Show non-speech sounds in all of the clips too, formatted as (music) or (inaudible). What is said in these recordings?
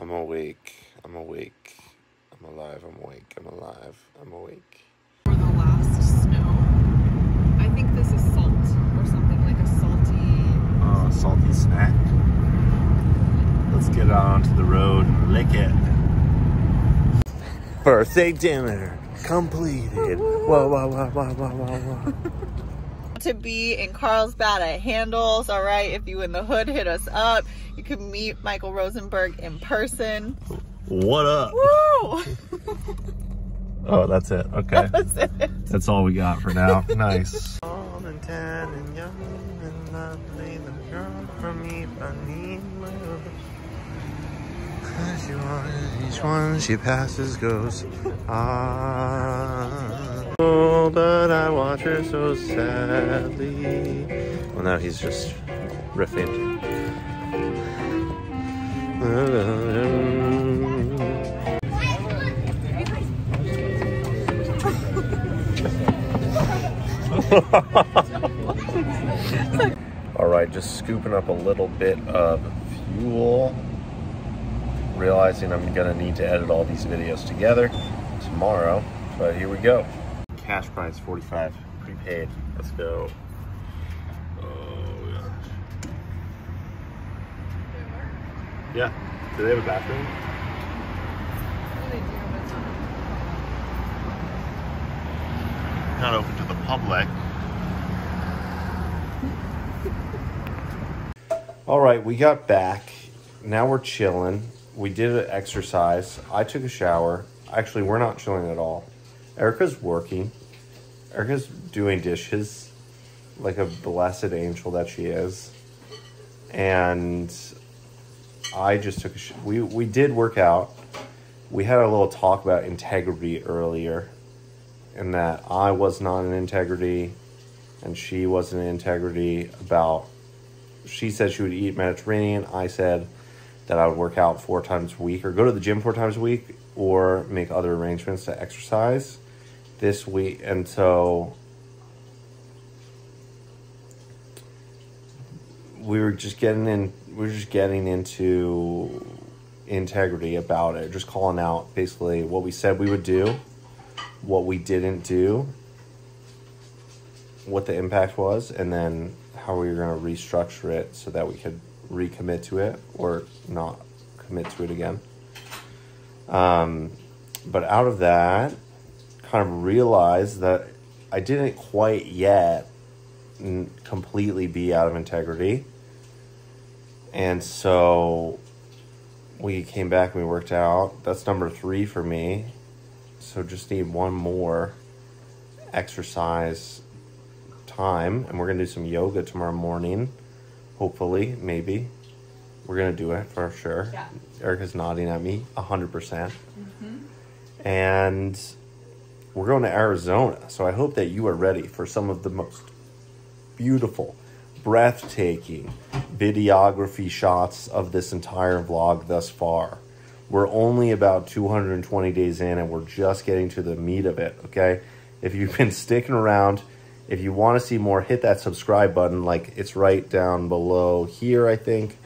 I'm awake. I'm awake. I'm alive. I'm awake. I'm alive. I'm awake. For the last snow. I think this is salt or something like a salty. Oh, salty snack. Let's get out onto the road and lick it. Birthday dinner completed. Whoa, whoa, whoa, whoa, whoa, whoa, whoa. To be in Carlsbad at Handel's, all right. If you in the hood, hit us up. You can meet Michael Rosenberg in person. What up? Woo! (laughs) Oh, that's it. Okay. That's it. That's all we got for now. (laughs) nice. Old and tan and young and lovely, the girl from Ipanema. She wanted each one she passes goes. Ah. But I watch her so sadly. Well, now he's just riffing. All right, just scooping up a little bit of fuel. Realizing I'm gonna need to edit all these videos together tomorrow, but here we go. Cash price 45, prepaid. Let's go. Oh gosh. Yeah. Do they have a bathroom? Not open to the public. (laughs) All right, we got back. Now we're chilling. We did an exercise. I took a shower. Actually, we're not chilling at all. Erica's working. Erica's doing dishes like a blessed angel that she is. And I just took a sh- we we did work out. We had a little talk about integrity earlier and that I was not an integrity and she wasn't in integrity about she said she would eat Mediterranean. I said that I would work out four times a week or go to the gym four times a week or make other arrangements to exercise this week. And so we were just getting in, we were just getting into integrity about it, just calling out basically what we said we would do, what we didn't do, what the impact was, and then how we were going to restructure it so that we could recommit to it or not commit to it again. Um, but out of that, kind of realized that I didn't quite yet completely be out of integrity. And so we came back and we worked out. That's number three for me. So just need one more exercise time. And we're going to do some yoga tomorrow morning. Hopefully, maybe. We're going to do it for sure. Yeah. Erica's nodding at me 100%. percent mm-hmm. And we're going to Arizona. So I hope that you are ready for some of the most beautiful, breathtaking videography shots of this entire vlog thus far. We're only about 220 days in and we're just getting to the meat of it, okay? If you've been sticking around, if you want to see more, hit that subscribe button. Like it's right down below here, I think.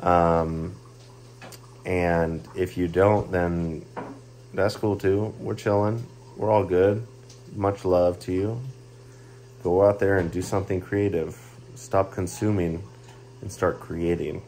Um, and if you don't, then that's cool too. We're chilling. We're all good. Much love to you. Go out there and do something creative. Stop consuming and start creating.